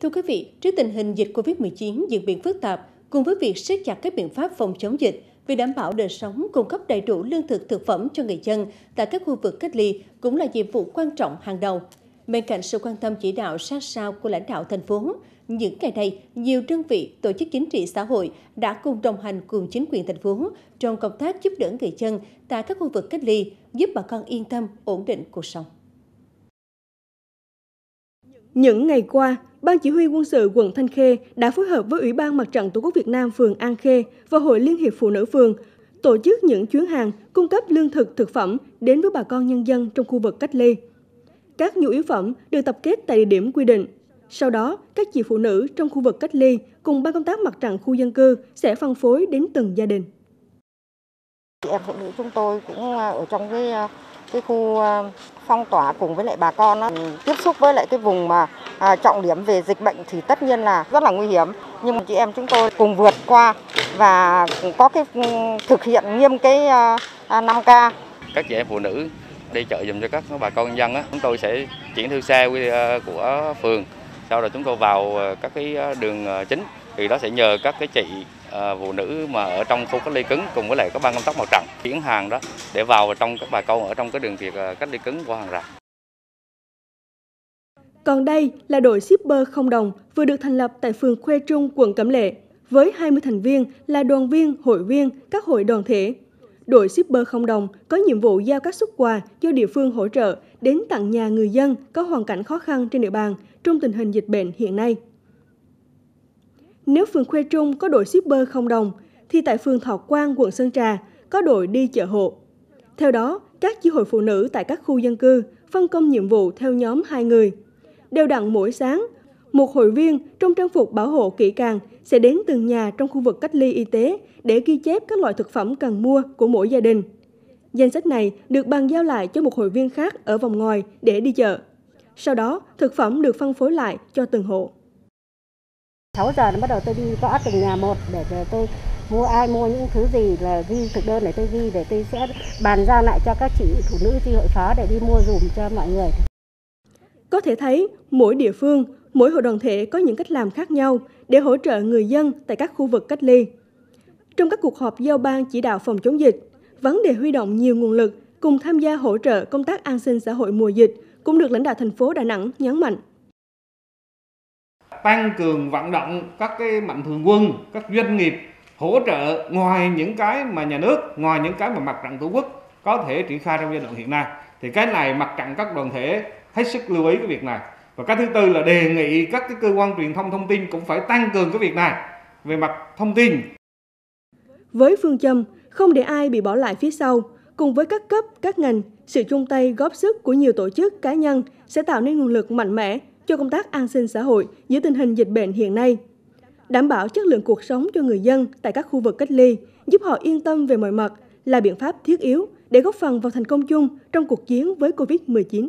Thưa quý vị, trước tình hình dịch COVID-19 diễn biến phức tạp, cùng với việc siết chặt các biện pháp phòng chống dịch, việc đảm bảo đời sống cung cấp đầy đủ lương thực thực phẩm cho người dân tại các khu vực cách ly cũng là nhiệm vụ quan trọng hàng đầu. Bên cạnh sự quan tâm chỉ đạo sát sao của lãnh đạo thành phố, những ngày này, nhiều đơn vị, tổ chức chính trị xã hội đã cùng đồng hành cùng chính quyền thành phố trong công tác giúp đỡ người dân tại các khu vực cách ly, giúp bà con yên tâm, ổn định cuộc sống. Những ngày qua, Ban Chỉ huy quân sự quận Thanh Khê đã phối hợp với Ủy ban Mặt trận Tổ quốc Việt Nam phường An Khê và Hội Liên hiệp Phụ nữ phường tổ chức những chuyến hàng cung cấp lương thực thực phẩm đến với bà con nhân dân trong khu vực cách ly. Các nhu yếu phẩm được tập kết tại địa điểm quy định. Sau đó, các chị phụ nữ trong khu vực cách ly cùng ban công tác mặt trận khu dân cư sẽ phân phối đến từng gia đình. Chị em phụ nữ chúng tôi cũng ở trong cái cái khu à, phong tỏa cùng với lại bà con đó, tiếp xúc với lại cái vùng mà à, trọng điểm về dịch bệnh thì tất nhiên là rất là nguy hiểm nhưng chị em chúng tôi cùng vượt qua và có cái ừ, thực hiện nghiêm cái à, à 5K. Các chị em phụ nữ đi chợ dùm cho các bà con nhân dân á, chúng tôi sẽ chuyển theo xe à, của phường sau đó chúng tôi vào à, các cái đường chính thì đó sẽ nhờ các cái chị à, phụ nữ mà ở trong khu cách ly cứng cùng với lại các ban công tác mặt trận chuyển hàng đó để vào trong các bà con ở trong cái đường việc cách ly cứng qua hàng rào. Còn đây là đội shipper không đồng vừa được thành lập tại phường Khuê Trung, quận Cẩm Lệ với 20 thành viên là đoàn viên, hội viên, các hội đoàn thể. Đội shipper không đồng có nhiệm vụ giao các xuất quà do địa phương hỗ trợ đến tặng nhà người dân có hoàn cảnh khó khăn trên địa bàn trong tình hình dịch bệnh hiện nay. Nếu phường Khuê Trung có đội shipper không đồng, thì tại phường Thọ Quang, quận Sơn Trà có đội đi chợ hộ. Theo đó, các chi hội phụ nữ tại các khu dân cư phân công nhiệm vụ theo nhóm hai người. Đều đặn mỗi sáng, một hội viên trong trang phục bảo hộ kỹ càng sẽ đến từng nhà trong khu vực cách ly y tế để ghi chép các loại thực phẩm cần mua của mỗi gia đình. Danh sách này được bàn giao lại cho một hội viên khác ở vòng ngoài để đi chợ. Sau đó, thực phẩm được phân phối lại cho từng hộ. 6 giờ nó bắt đầu tôi đi gõ từng nhà một để tôi mua ai mua những thứ gì là ghi thực đơn để tôi ghi để tôi sẽ bàn giao lại cho các chị phụ nữ chi hội phó để đi mua dùm cho mọi người. Có thể thấy mỗi địa phương, mỗi hội đoàn thể có những cách làm khác nhau để hỗ trợ người dân tại các khu vực cách ly. Trong các cuộc họp giao ban chỉ đạo phòng chống dịch, vấn đề huy động nhiều nguồn lực cùng tham gia hỗ trợ công tác an sinh xã hội mùa dịch cũng được lãnh đạo thành phố Đà Nẵng nhấn mạnh tăng cường vận động các cái mạnh thường quân các doanh nghiệp hỗ trợ ngoài những cái mà nhà nước ngoài những cái mà mặt trận tổ quốc có thể triển khai trong giai đoạn hiện nay thì cái này mặt trận các đoàn thể hết sức lưu ý cái việc này. Và cái thứ tư là đề nghị các cái cơ quan truyền thông thông tin cũng phải tăng cường cái việc này về mặt thông tin. Với phương châm không để ai bị bỏ lại phía sau cùng với các cấp các ngành sự chung tay góp sức của nhiều tổ chức cá nhân sẽ tạo nên nguồn lực mạnh mẽ cho công tác an sinh xã hội giữa tình hình dịch bệnh hiện nay, đảm bảo chất lượng cuộc sống cho người dân tại các khu vực cách ly, giúp họ yên tâm về mọi mặt là biện pháp thiết yếu để góp phần vào thành công chung trong cuộc chiến với COVID-19.